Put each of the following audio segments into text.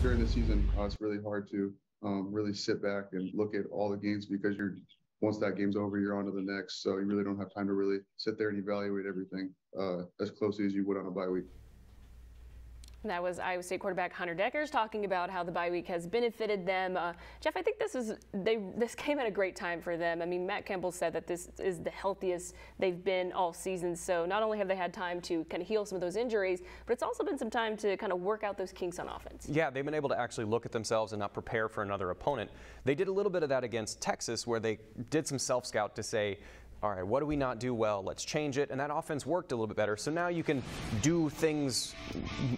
during the season, uh, it's really hard to um, really sit back and look at all the games because you're once that game's over, you're on to the next. So you really don't have time to really sit there and evaluate everything uh, as closely as you would on a bye week. That was Iowa State quarterback Hunter Dekkers talking about how the bye week has benefited them. Uh, Jeff, I think this is they this came at a great time for them. I mean, Matt Campbell said that this is the healthiest they've been all season. So not only have they had time to kind of heal some of those injuries, but it's also been some time to kind of work out those kinks on offense. Yeah, they've been able to actually look at themselves and not prepare for another opponent. They did a little bit of that against Texas, where they did some self-scout to say all right, what do we not do well? Let's change it. And that offense worked a little bit better. So now you can do things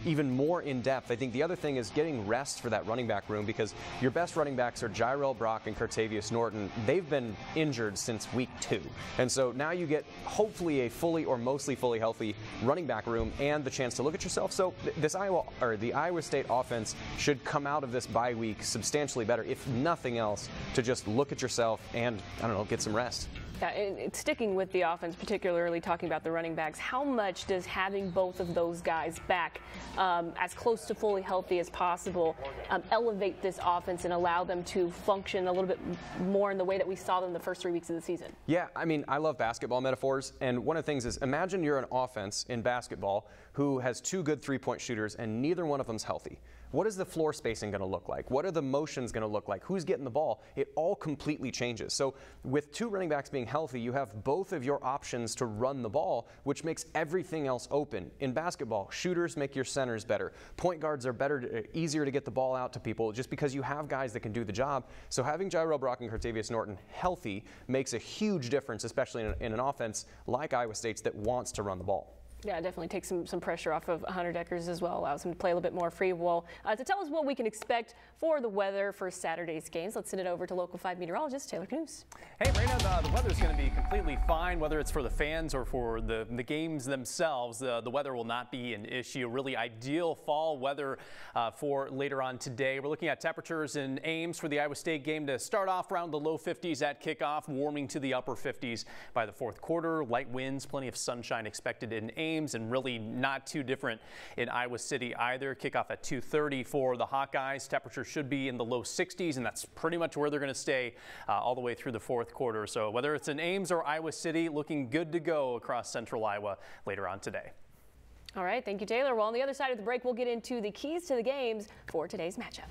even more in depth. I think the other thing is getting rest for that running back room because your best running backs are Jirehl Brock and Cartevious Norton. They've been injured since week two. And so now you get hopefully a fully or mostly fully healthy running back room and the chance to look at yourself. So this Iowa or the Iowa State offense should come out of this bye week substantially better, if nothing else, to just look at yourself and I don't know, get some rest. Yeah, sticking with the offense, particularly talking about the running backs, how much does having both of those guys back um, as close to fully healthy as possible um, elevate this offense and allow them to function a little bit more in the way that we saw them the first three weeks of the season? Yeah, I mean, I love basketball metaphors, and one of the things is imagine you're an offense in basketball who has two good three-point shooters and neither one of them's healthy. What is the floor spacing going to look like? What are the motions going to look like? Who's getting the ball? It all completely changes. So with two running backs being healthy, you have both of your options to run the ball, which makes everything else open. In basketball, shooters make your centers better. Point guards are better, uh, easier to get the ball out to people just because you have guys that can do the job. So having Jirehl Brock and Cartevious Norton healthy makes a huge difference, especially in an offense like Iowa State's that wants to run the ball. Yeah, definitely takes some, some pressure off of Hunter Dekkers as well, allows him to play a little bit more free ball. Uh, to tell us what we can expect for the weather for Saturday's games, let's send it over to Local 5 meteorologist Taylor Knuse. Hey, Raina, the, the weather's going to be completely fine, whether it's for the fans or for the, the games themselves. The, the weather will not be an issue. Really ideal fall weather uh, for later on today. We're looking at temperatures in Ames for the Iowa State game to start off around the low 50s at kickoff, warming to the upper 50s by the fourth quarter. Light winds, plenty of sunshine expected in Ames games and really not too different in Iowa City either. Kickoff at 2.30 for the Hawkeyes. Temperature should be in the low 60s, and that's pretty much where they're going to stay uh, all the way through the fourth quarter. So whether it's in Ames or Iowa City, looking good to go across central Iowa later on today. All right, thank you, Taylor. Well, on the other side of the break, we'll get into the keys to the games for today's matchup.